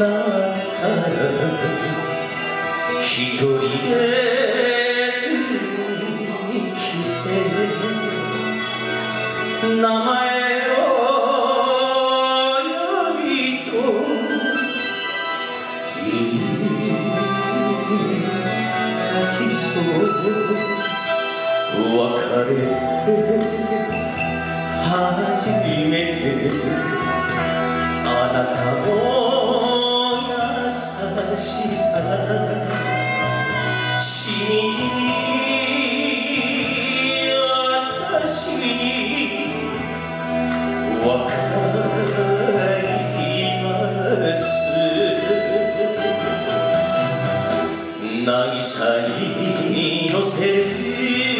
一人で生きて名前を呼びと人れて初めてあなたを渚に乗せ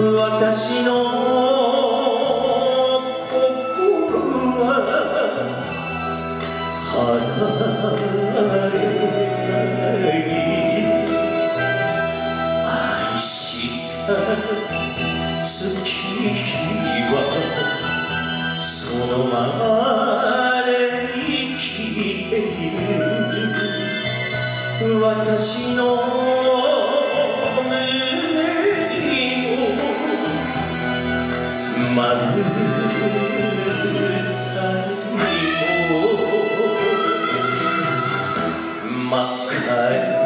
私の心は離れない愛した月日はそのままで生きている私の mật mặc khởi